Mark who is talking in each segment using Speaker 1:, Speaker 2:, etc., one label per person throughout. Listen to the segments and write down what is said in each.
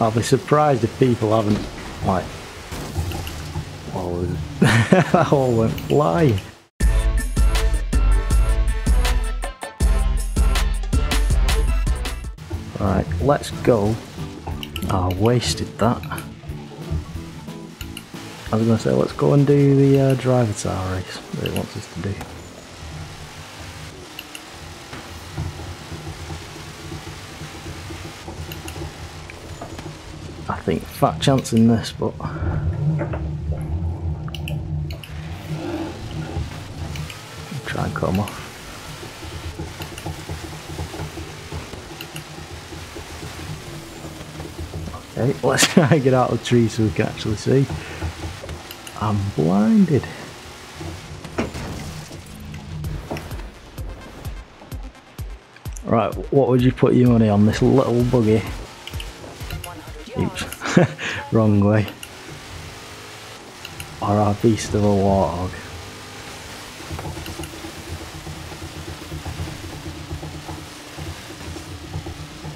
Speaker 1: I'll be surprised if people haven't, like, that all went flying. Right, let's go. I wasted that. I was going to say, let's go and do the uh, Drivatar race that it wants us to do. Think fat chance in this, but try and come off. Okay, let's try and get out of the tree so we can actually see. I'm blinded. Right, what would you put your money on this little buggy?
Speaker 2: 100 yards.
Speaker 1: Oops, wrong way. Or our beast of a warthog.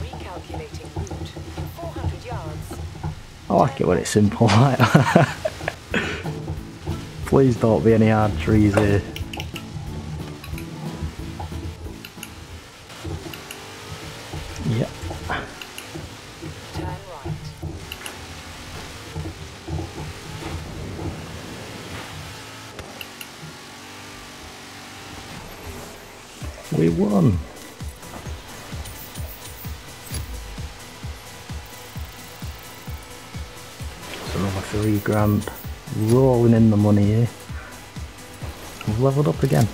Speaker 2: Recalculating route. 400 yards.
Speaker 1: I like it when it's simple like that. Please don't be any hard trees here. We won. It's another three grand rolling in the money here. We've leveled up again.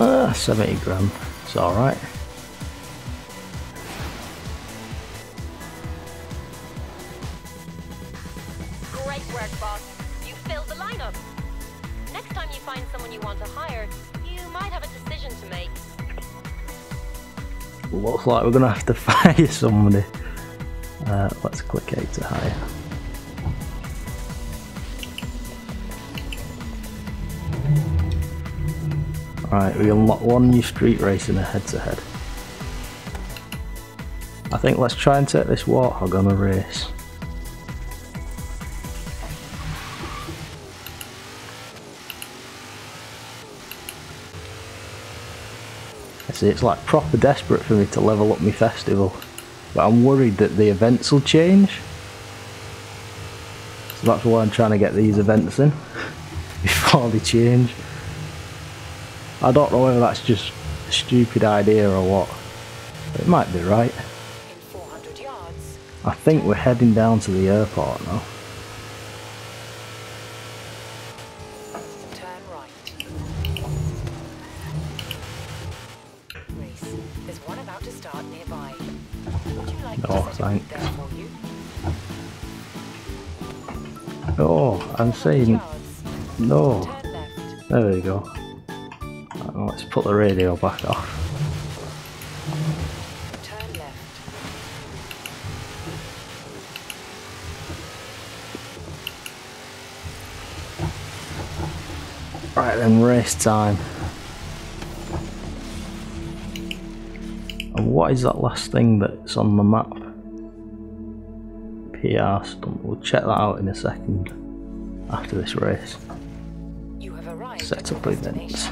Speaker 1: Ah, 70 grand. It's alright. Like we're gonna have to fire somebody. Uh, let's click A to hire. Right, we unlock one new street race in a head-to-head. I think let's try and take this warthog on a race. See it's like proper desperate for me to level up my festival. But I'm worried that the events will change. So that's why I'm trying to get these events in before they change. I don't know whether that's just a stupid idea or what. It might be right.
Speaker 2: In 400 yards.
Speaker 1: I think we're heading down to the airport now. Thanks. Oh, I'm
Speaker 2: 400
Speaker 1: saying no. There we go. Let's put the radio back off. Right then, race time. And what is that last thing that's on the map? PR stunt. We'll check that out in a second after this race.
Speaker 2: You have arrived
Speaker 1: Set up events.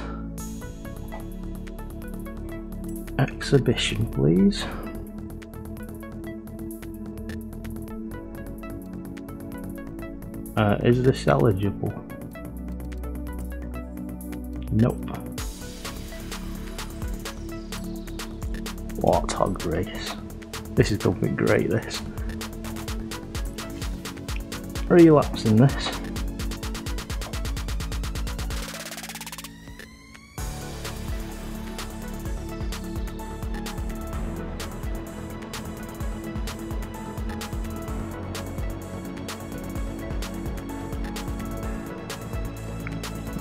Speaker 1: Exhibition, please. Uh, is this eligible? Nope. Warthog race. This is going to be great, this. Relapsing this.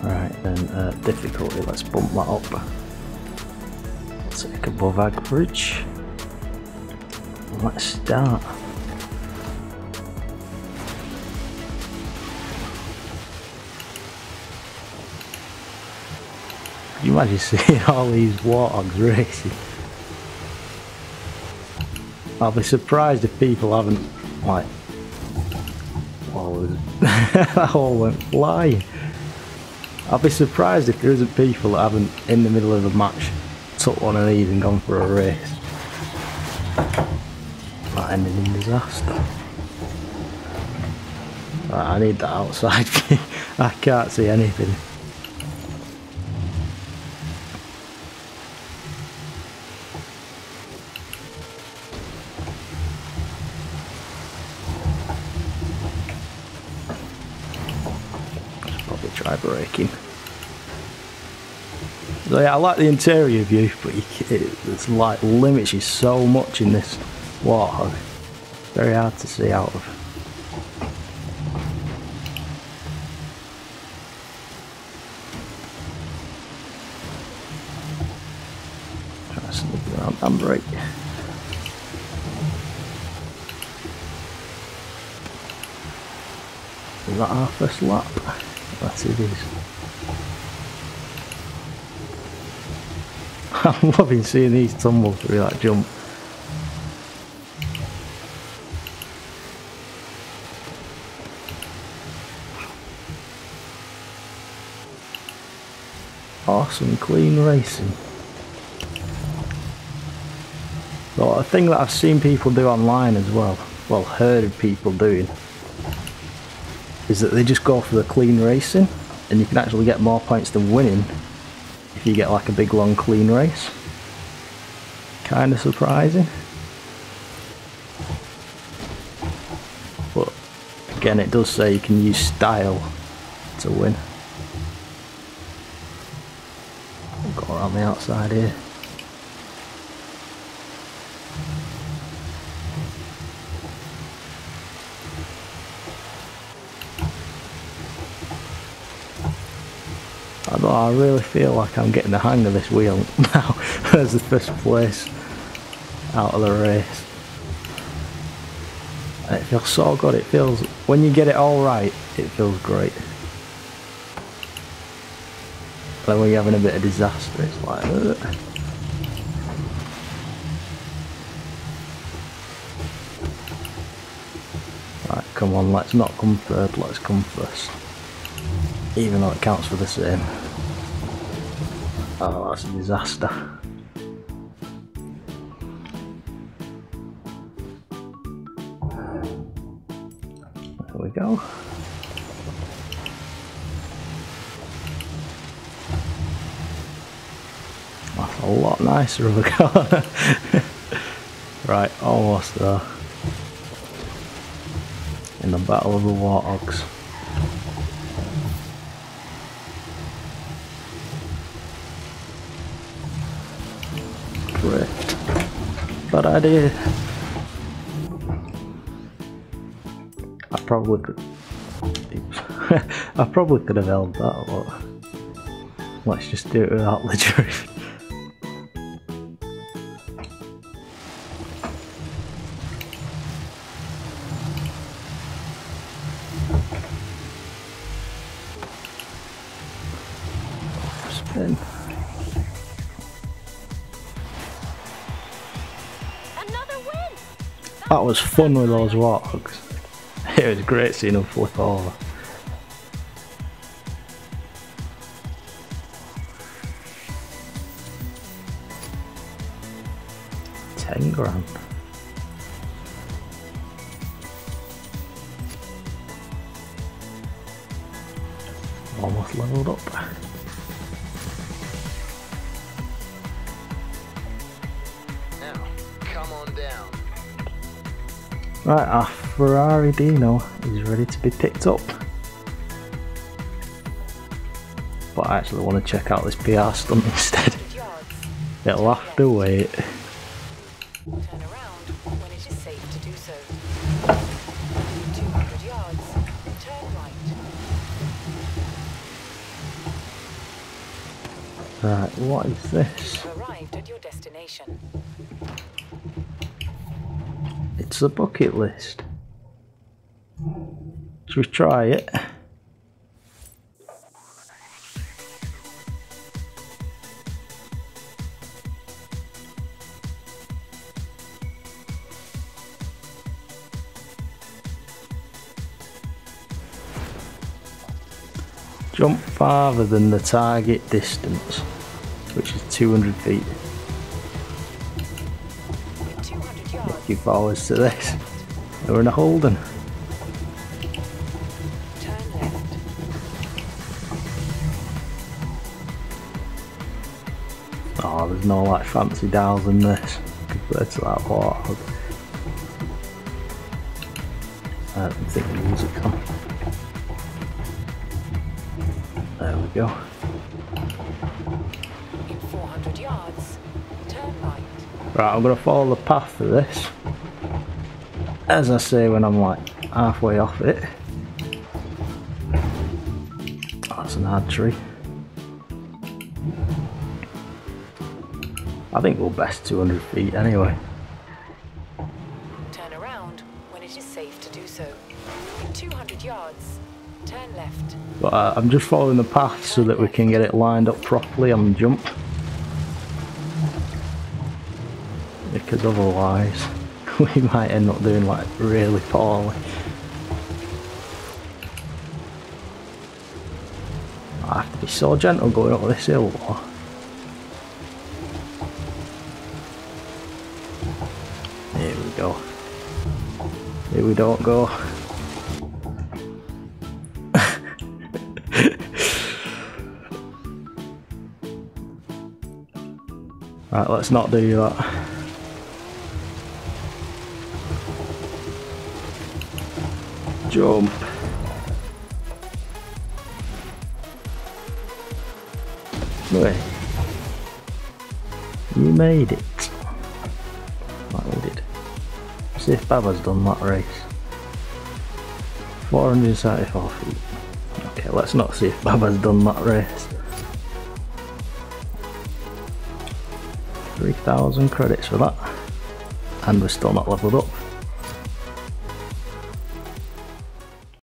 Speaker 1: Right, then uh, difficulty, let's bump that up. Let's Take above average. Let's start. You imagine seeing all these warthogs racing? I'll be surprised if people haven't, like, well, that all went flying. I'll be surprised if there isn't people that haven't, in the middle of a match, took one of these and gone for a race. That ended in disaster. Right, I need that outside. I can't see anything. Braking. So yeah, I like the interior view, but it, it's like limits you so much in this Warthog. Very hard to see out of. Try to sneak around handbrake. Is that our first lap? Yes, it is. I'm loving seeing these tumble through that jump. Awesome, clean racing. Well, a thing that I've seen people do online as well, well, heard of people doing, is that they just go for the clean racing, and you can actually get more points than winning if you get like a big long clean race. Kind of surprising. But again, it does say you can use style to win. Go around the outside here. I I really feel like I'm getting the hang of this wheel now as the first place out of the race. And it feels so good, it feels, when you get it all right, it feels great. Then when you're having a bit of disaster, it's like, ugh. Right, come on, let's not come third, let's come first. Even though it counts for the same. Oh, that's a disaster. There we go. That's a lot nicer of a car. right, oh, almost there. In the Battle of the Warthogs. Bad idea. I probably could. I probably could have held that, but let's just do it without the drift. That was fun with those warthogs. It was great seeing them flip over. Ten grand. Almost leveled up.
Speaker 3: Now, come on down.
Speaker 1: Right, our Ferrari Dino is ready to be picked up. But I actually want to check out this PR stunt instead. It'll have to wait.
Speaker 2: Turn around when it is safe to do so. 200 yards. Turn right.
Speaker 1: Right, what is this? It's the bucket list. Should we try it? Jump farther than the target distance, which is 200 feet.
Speaker 2: 200 yards.
Speaker 1: Looking forward to this. We're in a
Speaker 2: left.
Speaker 1: Oh, there's no like fancy dials in this compared to that Warthog. I don't think the music on. There we go.
Speaker 2: In 400 yards. Turn right.
Speaker 1: Right, I'm gonna follow the path for this. As I say when I'm like halfway off it. That's an hard tree. I think we'll best 200 feet anyway.
Speaker 2: Turn around when it is safe to do so. In 200 yards. Turn left.
Speaker 1: But uh, I'm just following the path so that we can get it lined up properly on the jump. Because otherwise we might end up doing like really poorly. I have to be so gentle going up this hill. Here we go. Here we don't go. Right, let's not do that. Jump. You made it. Like we did. See if Baba's done that race. 474 feet. Okay, let's not see if Baba's done that race. 3,000 credits for that. And we're still not leveled up.